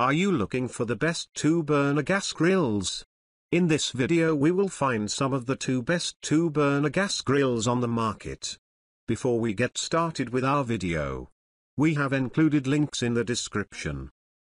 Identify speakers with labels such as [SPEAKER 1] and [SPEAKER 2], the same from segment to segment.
[SPEAKER 1] Are you looking for the best two-burner gas grills? In this video we will find some of the two best two-burner gas grills on the market. Before we get started with our video, we have included links in the description.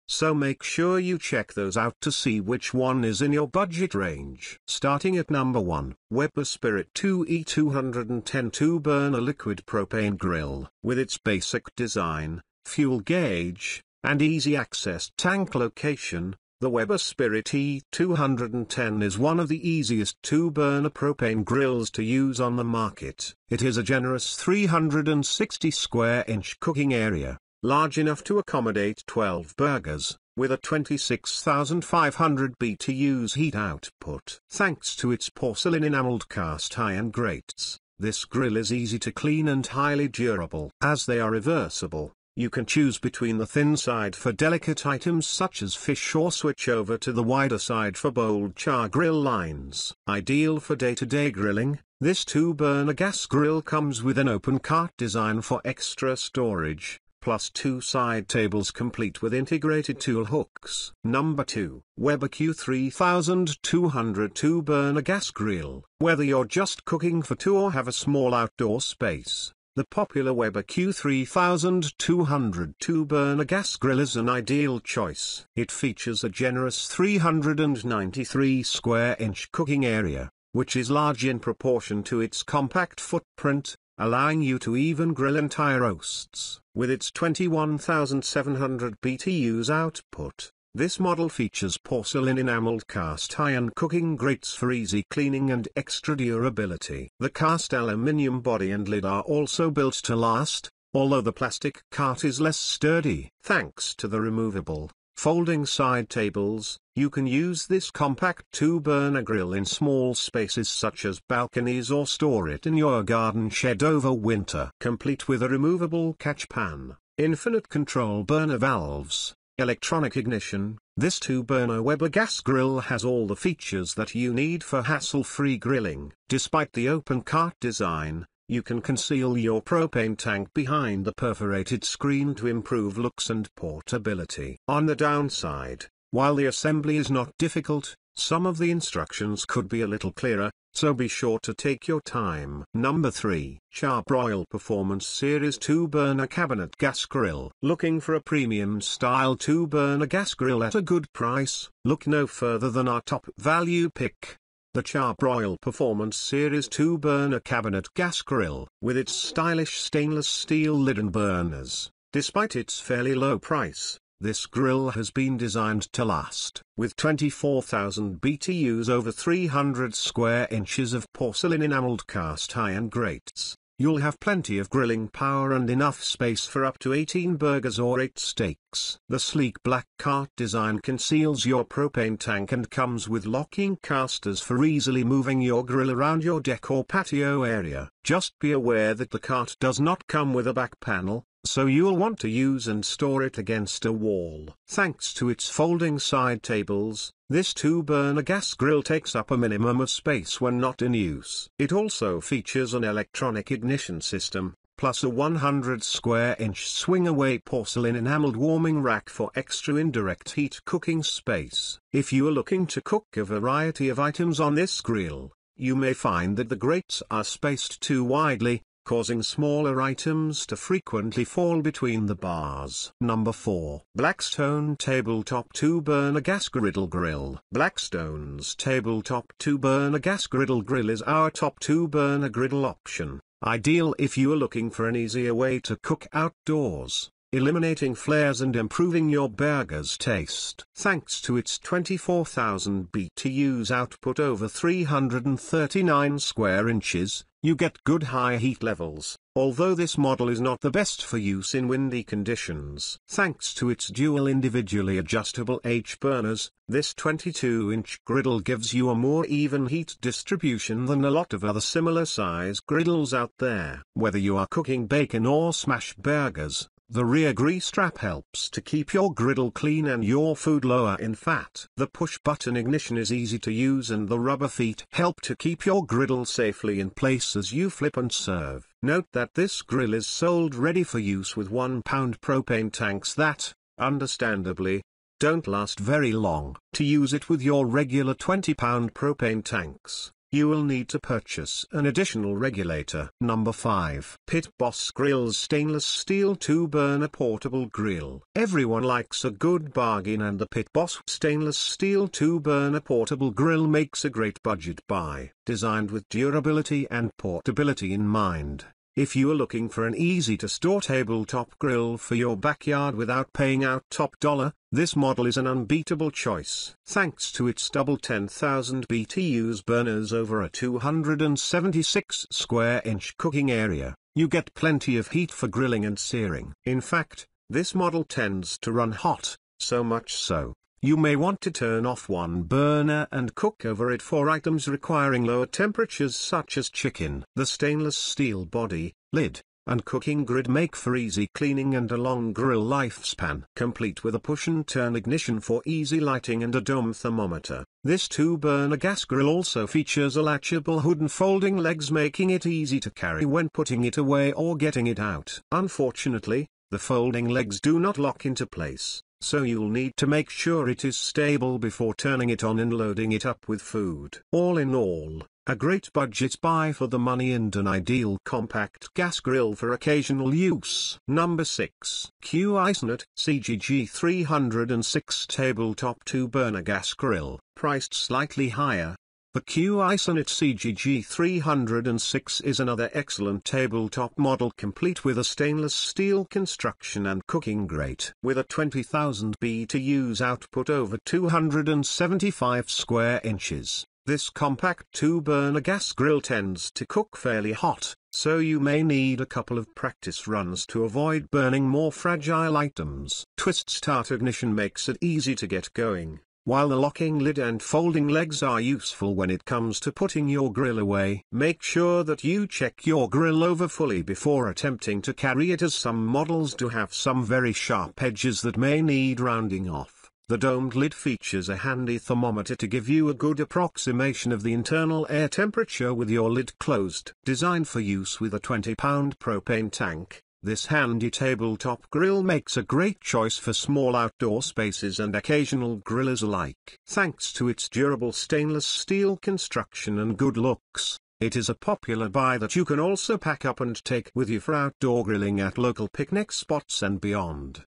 [SPEAKER 1] So make sure you check those out to see which one is in your budget range. Starting at number 1, Weber Spirit 2E210 two-burner liquid propane grill. With its basic design, fuel gauge, and easy access tank location, the Weber Spirit E210 is one of the easiest two-burner propane grills to use on the market. It is a generous 360 square inch cooking area, large enough to accommodate 12 burgers, with a 26,500 BTUs heat output. Thanks to its porcelain enameled cast iron grates, this grill is easy to clean and highly durable. As they are reversible, you can choose between the thin side for delicate items such as fish or switch over to the wider side for bold char grill lines. Ideal for day-to-day -day grilling, this two-burner gas grill comes with an open cart design for extra storage, plus two side tables complete with integrated tool hooks. Number 2. Weber Q3200 two-burner gas grill. Whether you're just cooking for two or have a small outdoor space, the popular Weber Q3200 two-burner gas grill is an ideal choice. It features a generous 393 square inch cooking area, which is large in proportion to its compact footprint, allowing you to even grill entire roasts. With its 21,700 BTUs output, this model features porcelain enameled cast iron cooking grates for easy cleaning and extra durability. The cast aluminium body and lid are also built to last, although the plastic cart is less sturdy. Thanks to the removable, folding side tables, you can use this compact two-burner grill in small spaces such as balconies or store it in your garden shed over winter. Complete with a removable catch pan, infinite control burner valves, Electronic ignition, this two-burner Weber gas grill has all the features that you need for hassle-free grilling. Despite the open cart design, you can conceal your propane tank behind the perforated screen to improve looks and portability. On the downside, while the assembly is not difficult, some of the instructions could be a little clearer, so be sure to take your time. Number 3. Char-Broil Performance Series 2-Burner Cabinet Gas Grill. Looking for a premium style 2-burner gas grill at a good price? Look no further than our top value pick. The Char-Broil Performance Series 2-Burner Cabinet Gas Grill. With its stylish stainless steel lid and burners, despite its fairly low price, this grill has been designed to last. With 24,000 BTUs over 300 square inches of porcelain enameled cast iron grates, you'll have plenty of grilling power and enough space for up to 18 burgers or 8 steaks. The sleek black cart design conceals your propane tank and comes with locking casters for easily moving your grill around your deck or patio area. Just be aware that the cart does not come with a back panel, so you'll want to use and store it against a wall. Thanks to its folding side tables, this two-burner gas grill takes up a minimum of space when not in use. It also features an electronic ignition system, plus a 100 square inch swing-away porcelain enameled warming rack for extra indirect heat cooking space. If you are looking to cook a variety of items on this grill, you may find that the grates are spaced too widely, causing smaller items to frequently fall between the bars. Number 4. Blackstone Tabletop 2-Burner Gas Griddle Grill. Blackstone's Tabletop 2-Burner Gas Griddle Grill is our top 2-burner griddle option, ideal if you are looking for an easier way to cook outdoors eliminating flares and improving your burger's taste. Thanks to its 24,000 BTUs output over 339 square inches, you get good high heat levels, although this model is not the best for use in windy conditions. Thanks to its dual individually adjustable H-burners, this 22-inch griddle gives you a more even heat distribution than a lot of other similar size griddles out there. Whether you are cooking bacon or smash burgers, the rear grease strap helps to keep your griddle clean and your food lower in fat. The push-button ignition is easy to use and the rubber feet help to keep your griddle safely in place as you flip and serve. Note that this grill is sold ready for use with 1 pound propane tanks that, understandably, don't last very long. To use it with your regular 20 pound propane tanks, you will need to purchase an additional regulator. Number 5. Pit Boss Grill's Stainless Steel 2-Burner Portable Grill. Everyone likes a good bargain and the Pit Boss Stainless Steel 2-Burner Portable Grill makes a great budget buy. Designed with durability and portability in mind, if you are looking for an easy-to-store tabletop grill for your backyard without paying out top dollar, this model is an unbeatable choice. Thanks to its double 10,000 BTUs burners over a 276 square inch cooking area, you get plenty of heat for grilling and searing. In fact, this model tends to run hot, so much so, you may want to turn off one burner and cook over it for items requiring lower temperatures such as chicken. The stainless steel body, lid, and cooking grid make for easy cleaning and a long grill lifespan. Complete with a push and turn ignition for easy lighting and a dome thermometer. This two-burner gas grill also features a latchable hood and folding legs making it easy to carry when putting it away or getting it out. Unfortunately, the folding legs do not lock into place so you'll need to make sure it is stable before turning it on and loading it up with food. All in all, a great budget buy for the money and an ideal compact gas grill for occasional use. Number 6. Cuisinart CGG 306 Tabletop 2 Burner Gas Grill, priced slightly higher, the Cuisinart CGG 306 is another excellent tabletop model complete with a stainless steel construction and cooking grate. With a 20,000 BTUs output over 275 square inches, this compact two-burner gas grill tends to cook fairly hot, so you may need a couple of practice runs to avoid burning more fragile items. Twist start ignition makes it easy to get going while the locking lid and folding legs are useful when it comes to putting your grill away. Make sure that you check your grill over fully before attempting to carry it as some models do have some very sharp edges that may need rounding off. The domed lid features a handy thermometer to give you a good approximation of the internal air temperature with your lid closed. Designed for use with a 20 pound propane tank, this handy tabletop grill makes a great choice for small outdoor spaces and occasional grillers alike. Thanks to its durable stainless steel construction and good looks, it is a popular buy that you can also pack up and take with you for outdoor grilling at local picnic spots and beyond.